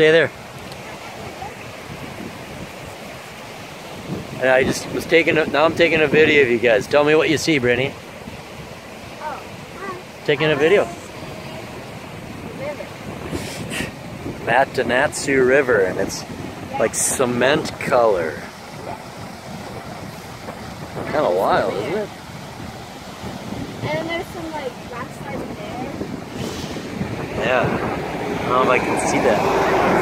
Stay there. And I just was taking a, now I'm taking a video of you guys. Tell me what you see, Brittany. Oh, hi. Taking a video. River. Matanuska River, and it's like cement color. Kind of wild, isn't it? And there's some like grass right there. Yeah. I don't know if I can see that.